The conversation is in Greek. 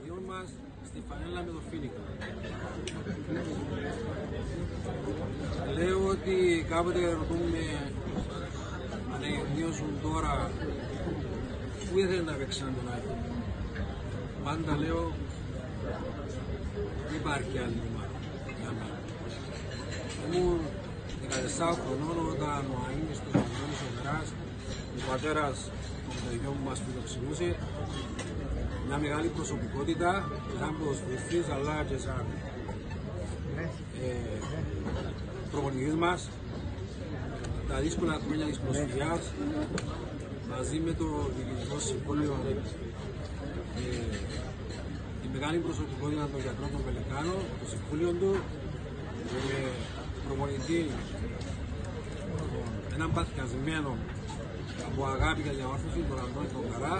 παιδιών μας στη φανέλα με το Φίνικα. Λέω ότι κάποτε ρωτούμε αν εγνίωσουν τώρα που ήθελε να παίξει τον Άγιο. Πάντα λέω δεν υπάρχει άλλη ομάδα για μένα. Ήμουν 14 χρονών όταν ο Αΐνης του Αντώνης Ομεράς, ο πατέρας των παιδιών μας φιλοξενούσε, μια μεγάλη προσωπικότητα, σαν ποδοσφαιριστής αλλά και σαν ε, προπονητής μας, τα δύσκολα χρόνια της προσφυγιάς, μαζί με το Διοικητικό Συμβούλιο ε, η μεγάλη προσωπικότητα των γιατρών των Πελεκάνων, το Συμβούλιο του, με προπονητή έναν παθιασμένο από αγάπη και διαμόρφωση, τον Αντώνη τον Καρά,